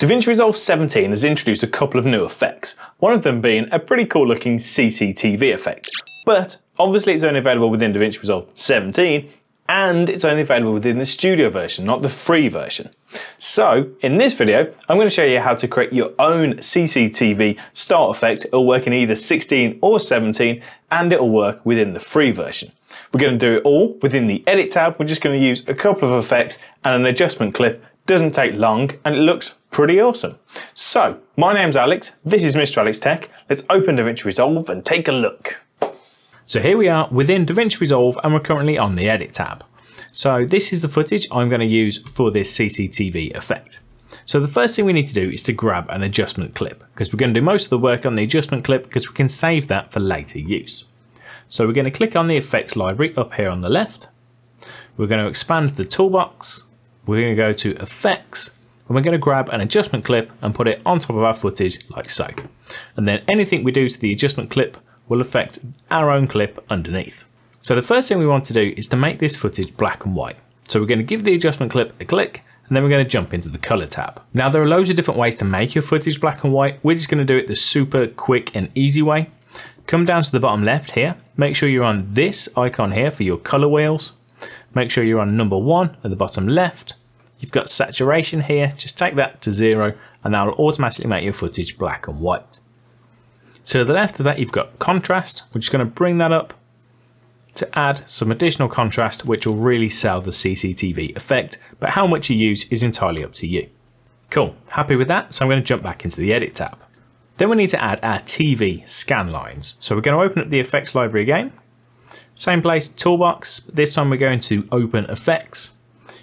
DaVinci Resolve 17 has introduced a couple of new effects, one of them being a pretty cool looking CCTV effect. But obviously it's only available within DaVinci Resolve 17 and it's only available within the studio version, not the free version. So in this video, I'm going to show you how to create your own CCTV start effect. It'll work in either 16 or 17 and it'll work within the free version. We're going to do it all within the edit tab. We're just going to use a couple of effects and an adjustment clip doesn't take long and it looks pretty awesome. So, my name's Alex, this is Mr. Alex Tech. Let's open DaVinci Resolve and take a look. So here we are within DaVinci Resolve and we're currently on the Edit tab. So this is the footage I'm going to use for this CCTV effect. So the first thing we need to do is to grab an adjustment clip because we're going to do most of the work on the adjustment clip because we can save that for later use. So we're going to click on the effects library up here on the left. We're going to expand the toolbox we're going to go to effects and we're going to grab an adjustment clip and put it on top of our footage like so. And then anything we do to the adjustment clip will affect our own clip underneath. So the first thing we want to do is to make this footage black and white. So we're going to give the adjustment clip a click and then we're going to jump into the color tab. Now there are loads of different ways to make your footage black and white. We're just going to do it the super quick and easy way. Come down to the bottom left here. Make sure you're on this icon here for your color wheels. Make sure you're on number one at the bottom left You've got saturation here, just take that to zero and that will automatically make your footage black and white. So to the left of that you've got contrast, which is going to bring that up to add some additional contrast which will really sell the CCTV effect, but how much you use is entirely up to you. Cool, happy with that, so I'm going to jump back into the edit tab. Then we need to add our TV scan lines. So we're going to open up the effects library again. Same place, toolbox. This time we're going to open effects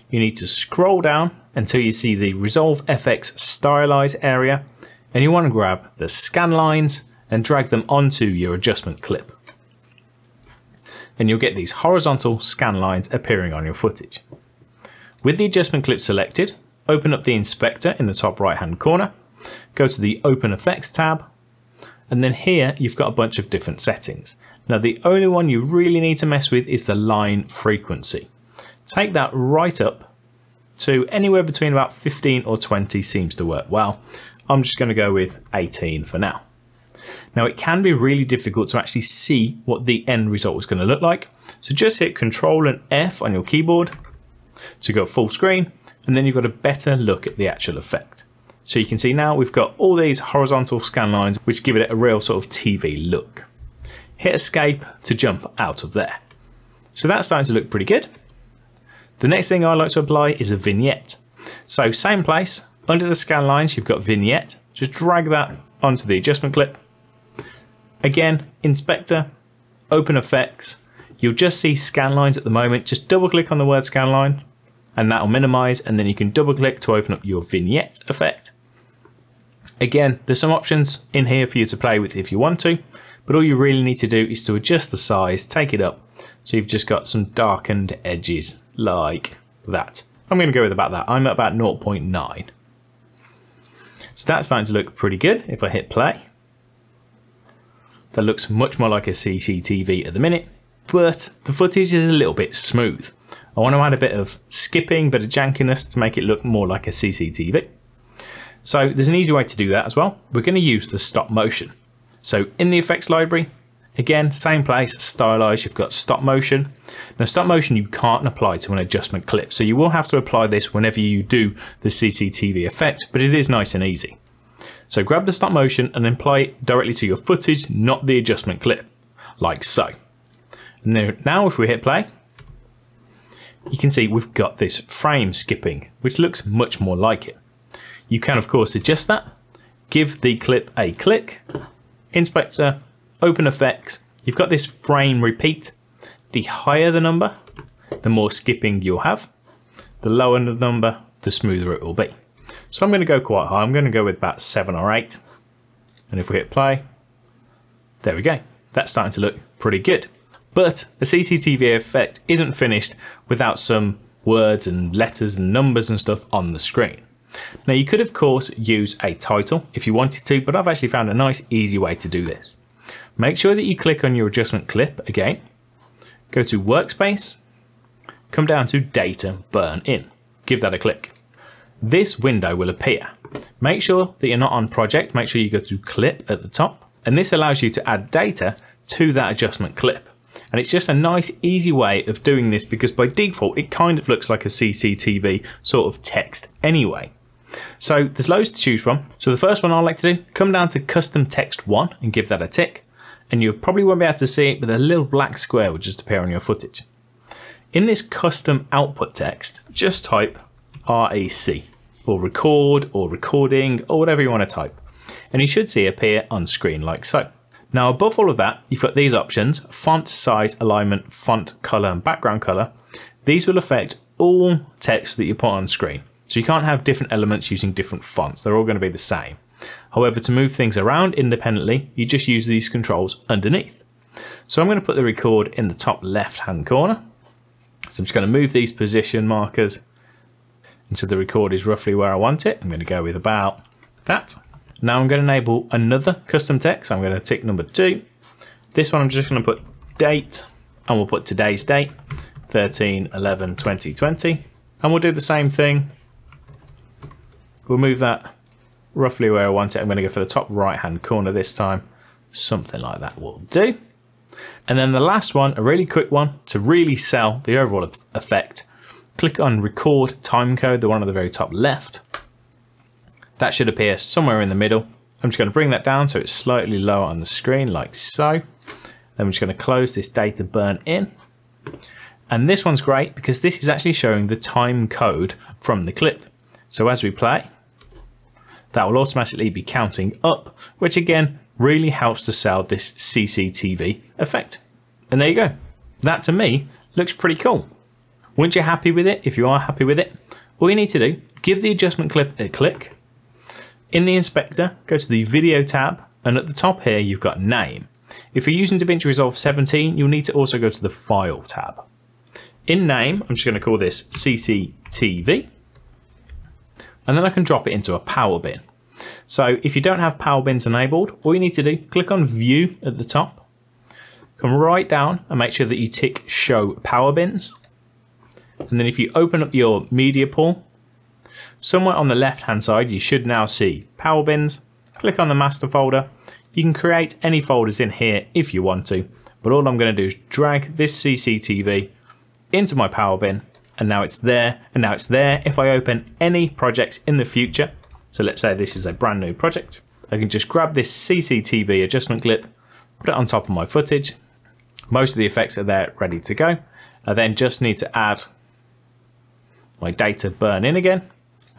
you need to scroll down until you see the Resolve FX Stylize area and you want to grab the scan lines and drag them onto your adjustment clip. And you'll get these horizontal scan lines appearing on your footage. With the adjustment clip selected, open up the inspector in the top right hand corner, go to the Open Effects tab, and then here you've got a bunch of different settings. Now the only one you really need to mess with is the line frequency. Take that right up to anywhere between about 15 or 20 seems to work well. I'm just going to go with 18 for now. Now it can be really difficult to actually see what the end result is going to look like. So just hit Control and F on your keyboard to go full screen and then you've got a better look at the actual effect. So you can see now we've got all these horizontal scan lines which give it a real sort of TV look. Hit escape to jump out of there. So that's starting to look pretty good. The next thing I like to apply is a vignette. So same place, under the scan lines you've got vignette, just drag that onto the adjustment clip. Again, inspector, open effects, you'll just see scan lines at the moment, just double click on the word scan line and that'll minimize and then you can double click to open up your vignette effect. Again, there's some options in here for you to play with if you want to, but all you really need to do is to adjust the size, take it up, so you've just got some darkened edges like that. I'm going to go with about that. I'm at about 0.9. So that's starting to look pretty good if I hit play. That looks much more like a CCTV at the minute, but the footage is a little bit smooth. I want to add a bit of skipping, bit of jankiness to make it look more like a CCTV. So there's an easy way to do that as well. We're going to use the stop motion. So in the effects library, Again, same place, stylize, you've got stop motion. Now stop motion you can't apply to an adjustment clip, so you will have to apply this whenever you do the CCTV effect, but it is nice and easy. So grab the stop motion and apply it directly to your footage, not the adjustment clip, like so. And now if we hit play, you can see we've got this frame skipping, which looks much more like it. You can of course adjust that, give the clip a click, inspector, open effects, you've got this frame repeat. The higher the number, the more skipping you'll have. The lower the number, the smoother it will be. So I'm going to go quite high. I'm going to go with about seven or eight. And if we hit play, there we go. That's starting to look pretty good. But the CCTV effect isn't finished without some words and letters and numbers and stuff on the screen. Now you could of course use a title if you wanted to, but I've actually found a nice easy way to do this. Make sure that you click on your adjustment clip again, go to workspace, come down to data burn in, give that a click. this window will appear. Make sure that you're not on project, make sure you go to clip at the top, and this allows you to add data to that adjustment clip. And it's just a nice, easy way of doing this because by default, it kind of looks like a CCTV sort of text anyway. So there's loads to choose from. So the first one I like to do, come down to custom text one and give that a tick. And you probably won't be able to see it, but a little black square will just appear on your footage. In this custom output text, just type REC or record or recording or whatever you want to type. And you should see appear on screen like so. Now above all of that, you've got these options, font size, alignment, font color and background color. These will affect all text that you put on screen. So you can't have different elements using different fonts. They're all going to be the same. However, to move things around independently, you just use these controls underneath. So I'm going to put the record in the top left hand corner. So I'm just going to move these position markers until the record is roughly where I want it. I'm going to go with about that. Now I'm going to enable another custom text. I'm going to tick number two. This one I'm just going to put date and we'll put today's date 13 11 2020 and we'll do the same thing we'll move that roughly where I want it I'm going to go for the top right hand corner this time something like that will do and then the last one a really quick one to really sell the overall effect click on record timecode the one at the very top left that should appear somewhere in the middle. I'm just going to bring that down so it's slightly lower on the screen like so. Then I'm just going to close this data burn in. And this one's great because this is actually showing the time code from the clip. So as we play, that will automatically be counting up, which again really helps to sell this CCTV effect. And there you go. That to me looks pretty cool. Once you're happy with it, if you are happy with it, all you need to do, give the adjustment clip a click, in the inspector, go to the video tab, and at the top here, you've got name. If you're using DaVinci Resolve 17, you'll need to also go to the file tab. In name, I'm just going to call this CCTV, and then I can drop it into a power bin. So if you don't have power bins enabled, all you need to do, click on view at the top, come right down and make sure that you tick show power bins. And then if you open up your media pool, Somewhere on the left hand side you should now see power bins. Click on the master folder. You can create any folders in here if you want to, but all I'm going to do is drag this CCTV into my power bin and now it's there and now it's there if I open any projects in the future. So let's say this is a brand new project. I can just grab this CCTV adjustment clip, put it on top of my footage. Most of the effects are there ready to go. I then just need to add my data burn in again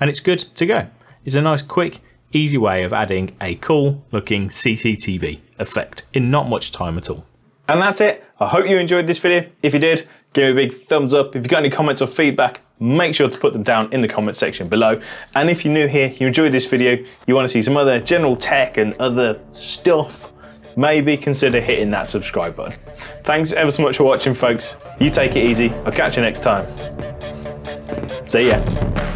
and it's good to go. It's a nice quick, easy way of adding a cool looking CCTV effect in not much time at all. And that's it. I hope you enjoyed this video. If you did, give me a big thumbs up. If you've got any comments or feedback, make sure to put them down in the comment section below. And if you're new here, you enjoyed this video, you want to see some other general tech and other stuff, maybe consider hitting that subscribe button. Thanks ever so much for watching, folks. You take it easy. I'll catch you next time. See ya.